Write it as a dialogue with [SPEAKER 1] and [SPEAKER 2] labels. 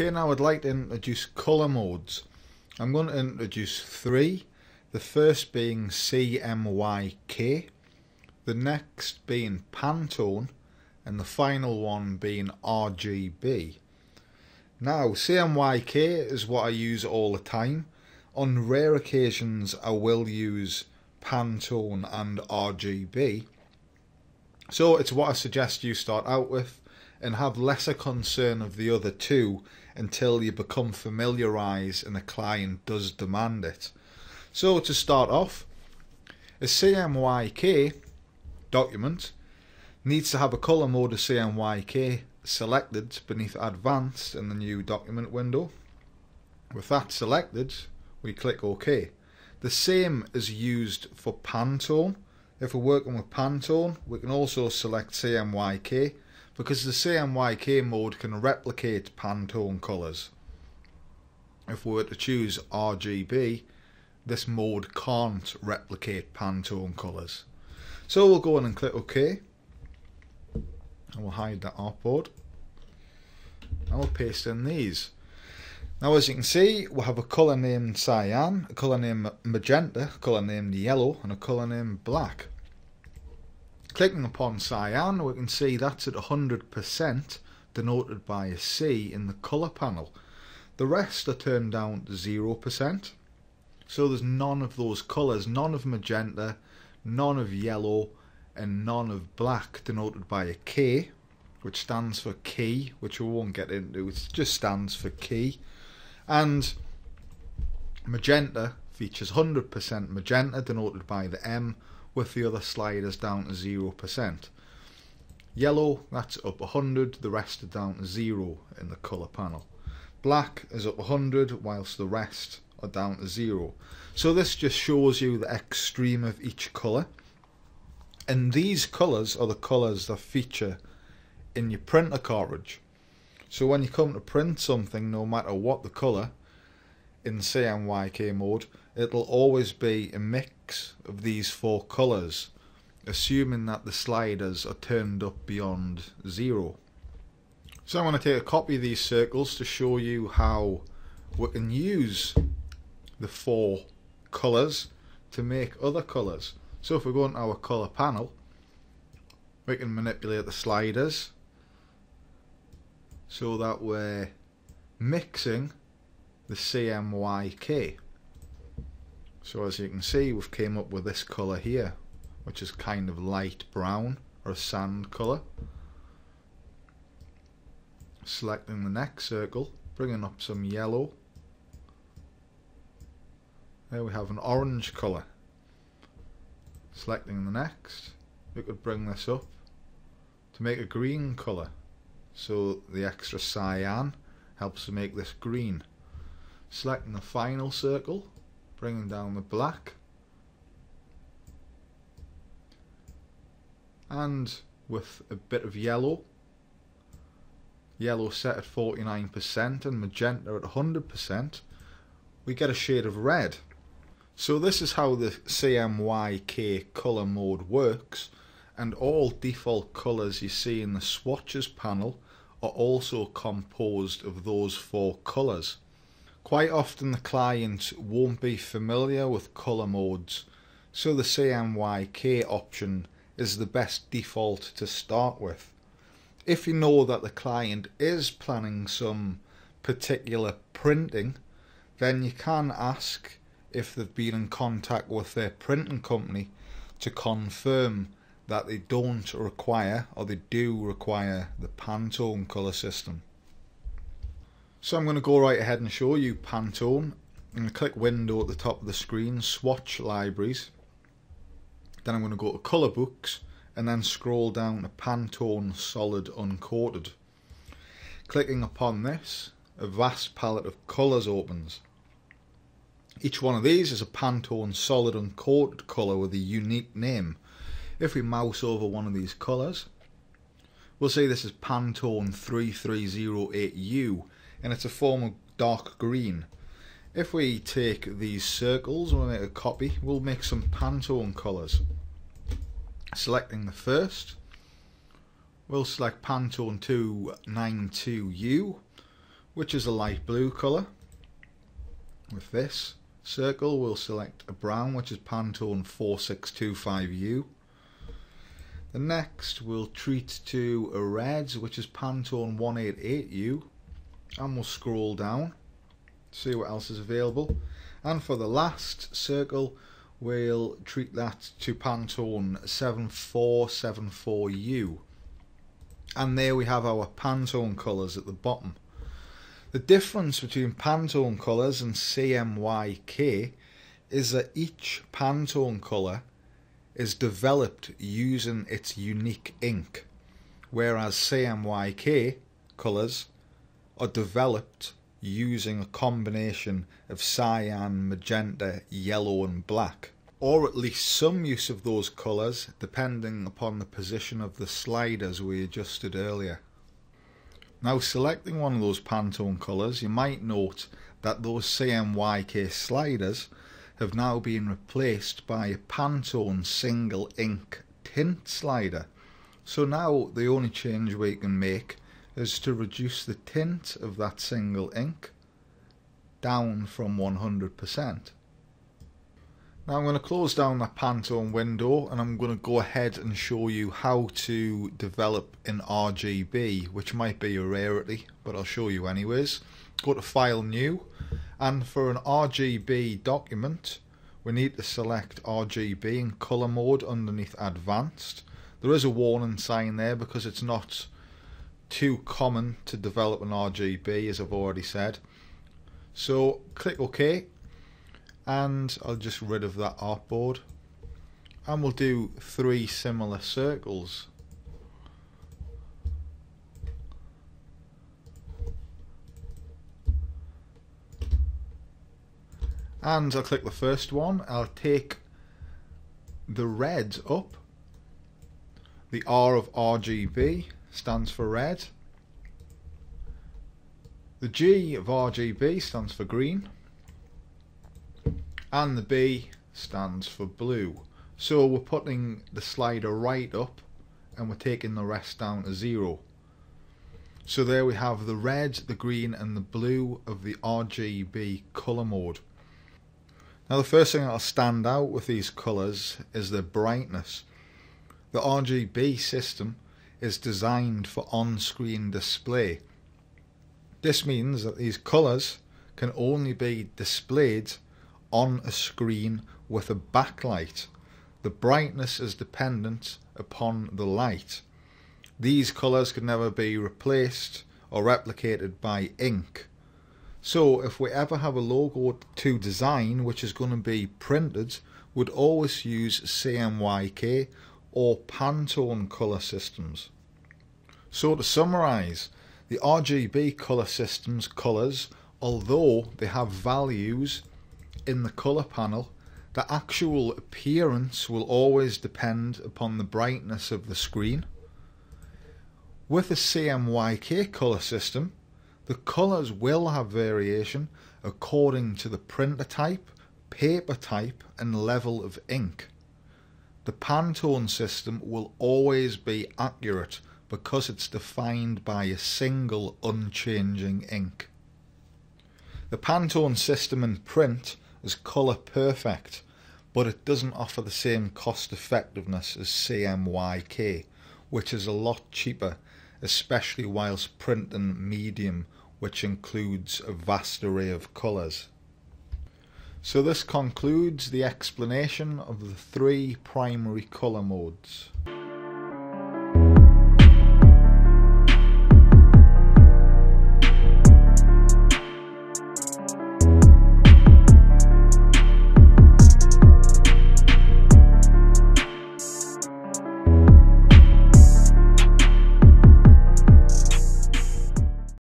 [SPEAKER 1] Okay, now I'd like to introduce colour modes. I'm going to introduce three. The first being CMYK, the next being Pantone, and the final one being RGB. Now, CMYK is what I use all the time. On rare occasions, I will use Pantone and RGB. So it's what I suggest you start out with and have lesser concern of the other two until you become familiarised and the client does demand it. So to start off, a CMYK document needs to have a colour mode of CMYK selected beneath Advanced in the new document window. With that selected, we click OK. The same is used for Pantone. If we're working with Pantone, we can also select CMYK because the CMYK mode can replicate Pantone colours. If we were to choose RGB, this mode can't replicate Pantone colours. So we'll go in and click OK. And we'll hide that artboard. And we'll paste in these. Now as you can see, we have a colour named cyan, a colour named magenta, a colour named yellow, and a colour named black. Clicking upon cyan, we can see that's at 100% denoted by a C in the colour panel. The rest are turned down to 0%. So there's none of those colours, none of magenta, none of yellow, and none of black denoted by a K, which stands for key, which we won't get into. It just stands for key. And magenta features 100% magenta denoted by the M, with the other sliders down to 0%. Yellow, that's up 100, the rest are down to 0 in the colour panel. Black is up 100, whilst the rest are down to 0. So this just shows you the extreme of each colour. And these colours are the colours that feature in your printer cartridge. So when you come to print something, no matter what the colour, in CMYK mode, it'll always be a mix of these four colours, assuming that the sliders are turned up beyond zero. So I'm going to take a copy of these circles to show you how we can use the four colours to make other colours. So if we go into our colour panel, we can manipulate the sliders so that we're mixing the CMYK. So as you can see we've came up with this colour here which is kind of light brown or a sand colour. Selecting the next circle, bringing up some yellow. There we have an orange colour. Selecting the next, we could bring this up to make a green colour. So the extra cyan helps to make this green selecting the final circle, bringing down the black, and with a bit of yellow, yellow set at 49% and magenta at 100%, we get a shade of red. So this is how the CMYK colour mode works and all default colours you see in the swatches panel are also composed of those four colours. Quite often the client won't be familiar with colour modes, so the CMYK option is the best default to start with. If you know that the client is planning some particular printing, then you can ask if they've been in contact with their printing company to confirm that they don't require or they do require the Pantone colour system. So I'm going to go right ahead and show you Pantone. I'm going to click window at the top of the screen, swatch libraries. Then I'm going to go to colour books and then scroll down to Pantone solid uncoated. Clicking upon this, a vast palette of colours opens. Each one of these is a Pantone solid uncoated colour with a unique name. If we mouse over one of these colours, we'll see this is Pantone 3308U and it's a form of dark green. If we take these circles and we make a copy, we'll make some Pantone colours. Selecting the first, we'll select Pantone 292U. which is a light blue colour. With this circle we'll select a brown which is Pantone 4625U. The next we'll treat to a red which is Pantone 188U and we'll scroll down see what else is available and for the last circle we'll treat that to Pantone 7474U and there we have our Pantone colours at the bottom. The difference between Pantone colours and CMYK is that each Pantone colour is developed using its unique ink, whereas CMYK colours are developed using a combination of cyan, magenta, yellow and black or at least some use of those colours depending upon the position of the sliders we adjusted earlier. Now selecting one of those Pantone colours you might note that those CMYK sliders have now been replaced by a Pantone single ink tint slider. So now the only change we can make is to reduce the tint of that single ink down from 100%. Now I'm going to close down that Pantone window and I'm going to go ahead and show you how to develop an RGB which might be a rarity but I'll show you anyways. Go to File New and for an RGB document we need to select RGB in colour mode underneath Advanced. There is a warning sign there because it's not too common to develop an RGB as I've already said. So click OK and I'll just rid of that artboard and we'll do three similar circles. And I'll click the first one, I'll take the red up, the R of RGB stands for red. The G of RGB stands for green. And the B stands for blue. So we're putting the slider right up and we're taking the rest down to zero. So there we have the red, the green and the blue of the RGB colour mode. Now the first thing that'll stand out with these colours is their brightness. The RGB system is designed for on-screen display. This means that these colours can only be displayed on a screen with a backlight. The brightness is dependent upon the light. These colours can never be replaced or replicated by ink. So if we ever have a logo to design which is going to be printed, we'd always use CMYK or Pantone colour systems. So to summarise, the RGB colour system's colours, although they have values in the colour panel, the actual appearance will always depend upon the brightness of the screen. With the CMYK colour system, the colours will have variation according to the printer type, paper type and level of ink. The Pantone system will always be accurate because it's defined by a single unchanging ink. The Pantone system in print is colour perfect but it doesn't offer the same cost effectiveness as CMYK which is a lot cheaper especially whilst printing medium which includes a vast array of colours. So this concludes the explanation of the three primary colour modes.